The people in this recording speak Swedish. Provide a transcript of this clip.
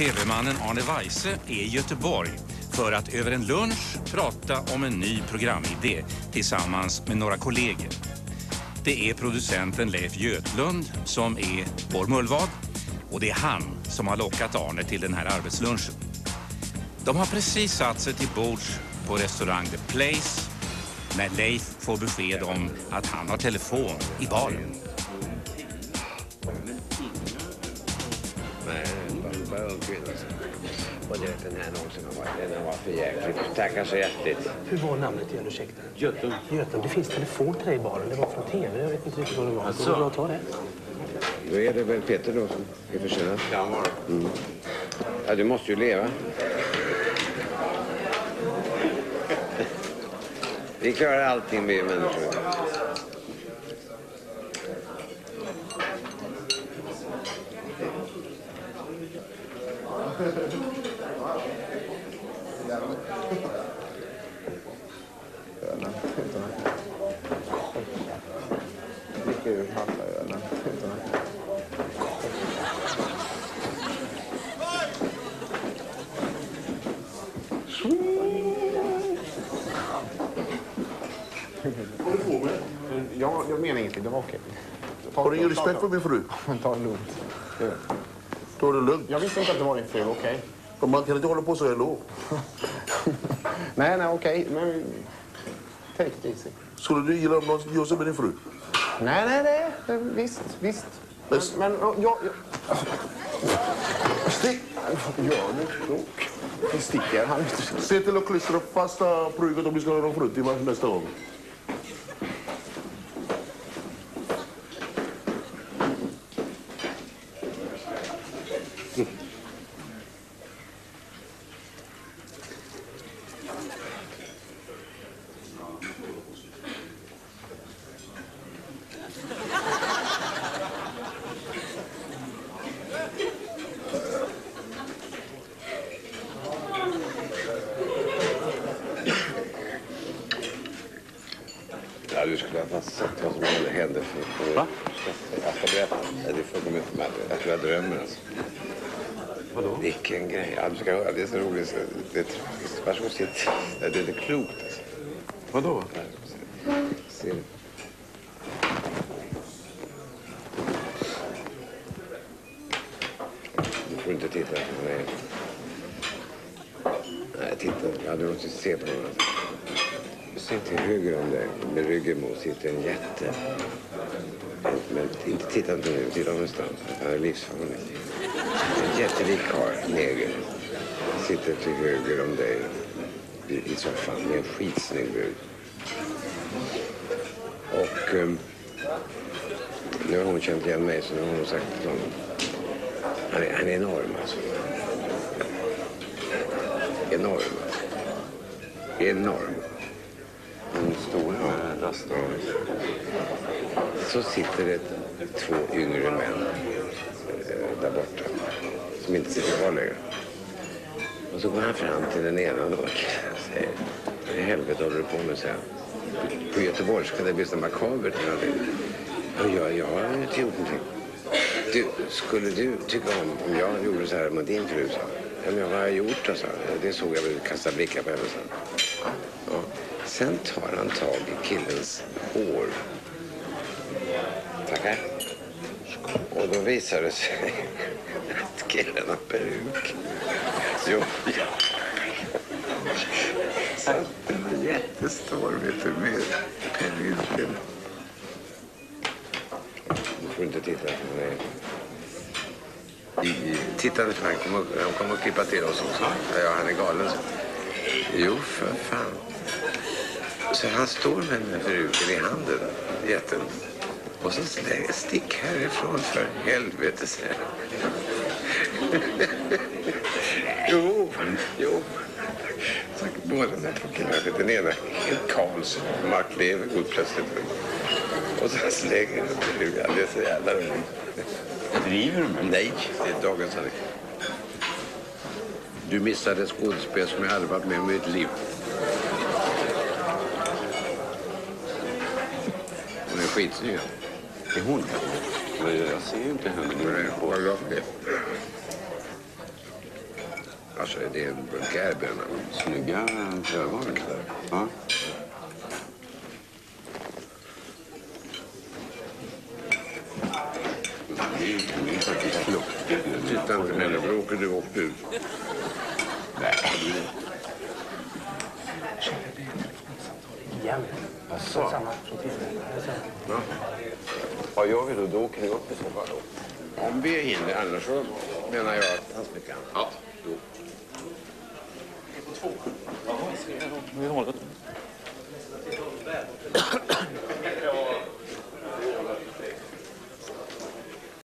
TV-mannen Arne Weise är i Göteborg för att över en lunch prata om en ny programidé tillsammans med några kollegor. Det är producenten Leif Götlund som är vår mullvad och det är han som har lockat Arne till den här arbetslunchen. De har precis satt sig till bords på restaurang The Place när Leif får besked om att han har telefon i baren. Bara ung kvinna. Och du vet, den här annonsen har varit, den har varit för jäkligt. Tackar så hjärtligt. Hur var namnet igen, ursäkta? Götun. Göten, det finns telefon till dig i baren. Det var från tv. Jag vet inte riktigt vad det var. Alltså. Går det ta det? Då är det väl Peter då som är försenad? Ja, mm. Ja, du måste ju leva. Vi klarar allting vi människor. Jag, jag menar ingenting, det var okej. Har du ingen respekt för min fru? Ta det lugnt. Ta det lugnt. Jag visste inte att det var din fru, okej? Men Man kan inte hålla på så här lågt. Nej, nej, okej. Men... Take it easy. Skulle du gilla om någon gör så med din fru? Nej, nej, nej. Visst, visst. Men, men ja, jag... Stick! Gör du Τι Σε τέλο κλειστροφάς στα προϊόντα των πίσκων ροφρούτ. Τι μάθεις Ja, du skulle ha sett vad som hände. För, Va? Jag ska berätta. Det förekommer inte mig. Jag tror jag drömmer. Alltså. Vadå? Vilken grej. Ja, du ska höra. Det är så roligt. Det är tragiskt. Varsågod sitt. Det är klokt. Alltså. Vadå? Ser du? Du får inte titta. Nej, Nej titta. Ja, du måste se på honom sitter till höger om dig, med ryggen mot, sitter en jätte. Men inte, titta inte nu, titta någonstans. Han är livsfarlig. En jättelik karl, neger. Sitter till höger om dig i, i soffan med en skitsnygg brud. Och um, nu har hon känt igen mig så nu har hon sagt till honom. Han är, han är enorm alltså. Enorm. Enorm. En. Så sitter det två yngre män eh, där borta som inte sitter kvar längre. Och så går han fram till den ena och säger Vad i helvete håller du på med? säger. På- göteborgska det blir så makabert. hela jag, jag har inte gjort någonting. Du, skulle du tycka om om jag gjorde så här med din fru? sa. Ja, men vad har jag gjort? då, sa. Det såg jag väl kasta blickar på henne. sa. Ja. Sen tar han tag i killens hår. Tackar. Och då visar det sig att killen har peruk. Jo, ja. Så att den är jättestor, vet du, med peruken. Du får inte titta. Nej. I, i, titta nu, han kommer, han kommer att klippa till oss också. Ja, han är galen. så. Jo, för fan. Så han står med den här peruken i handen, jätten. Och så stick härifrån för helvete, säger jo, jo. Så båda de här killarna, den ena helt Karlsson, Mark Levengood plötsligt. Och så slänger han peruken. Det är så jävla roligt. Driver du med Nej, det är dagens sanning. Du missade ett skådespel som jag hade varit med om i mitt liv. Hon är. Är hon? Men jag ser ju inte henne. Nej, paragraf det. Alltså, det är en vulgär böna. Snygga ögon. Ja. Det är, är faktiskt luktigt. Titta inte på henne, för då åker du upp ut. Igen. Alltså. Samma är samma. Vad gör vi då? Då åker ni upp i så fall då? Om vi hinner, annars så menar jag att han ska. Ja.